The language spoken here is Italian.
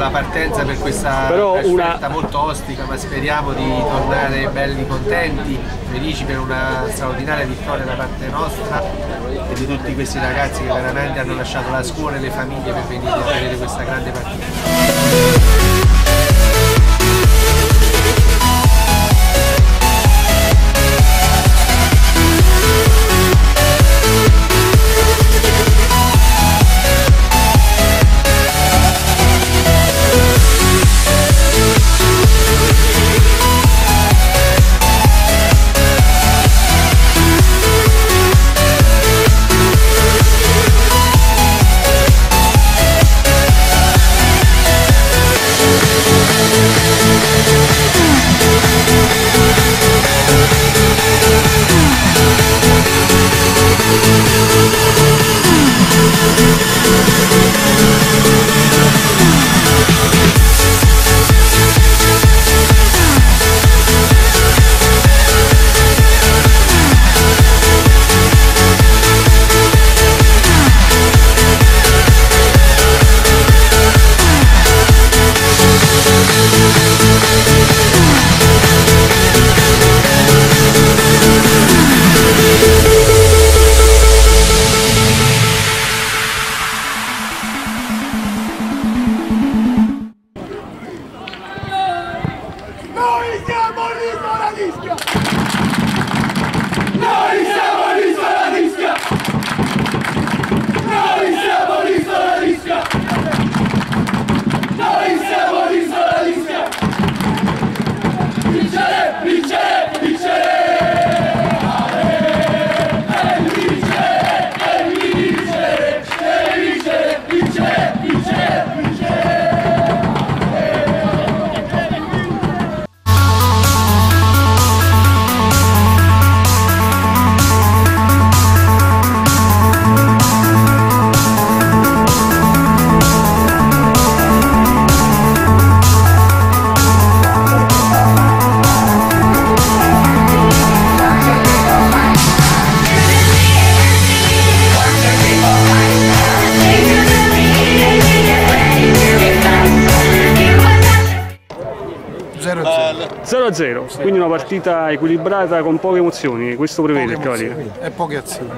Alla partenza per questa Però una- molto ostica, ma speriamo di tornare belli contenti, felici per una straordinaria vittoria da parte nostra e di tutti questi ragazzi che veramente hanno lasciato la scuola e le famiglie per venire a vedere questa grande partita. 0-0. 0-0, eh, quindi una partita equilibrata con poche emozioni, questo prevede il Cavaliere. E poche azioni.